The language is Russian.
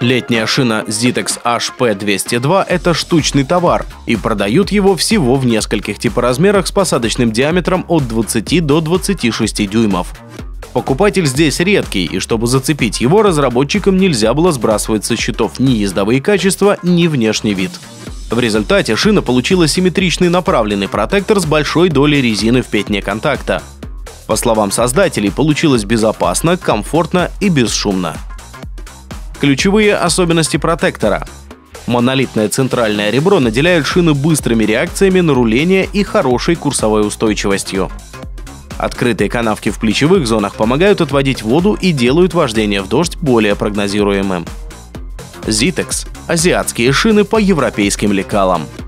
Летняя шина Zitex HP202 – это штучный товар, и продают его всего в нескольких типоразмерах с посадочным диаметром от 20 до 26 дюймов. Покупатель здесь редкий, и чтобы зацепить его, разработчикам нельзя было сбрасывать со счетов ни ездовые качества, ни внешний вид. В результате шина получила симметричный направленный протектор с большой долей резины в пятне контакта. По словам создателей, получилось безопасно, комфортно и бесшумно. Ключевые особенности протектора. Монолитное центральное ребро наделяет шины быстрыми реакциями на руление и хорошей курсовой устойчивостью. Открытые канавки в плечевых зонах помогают отводить воду и делают вождение в дождь более прогнозируемым. Zitex – азиатские шины по европейским лекалам –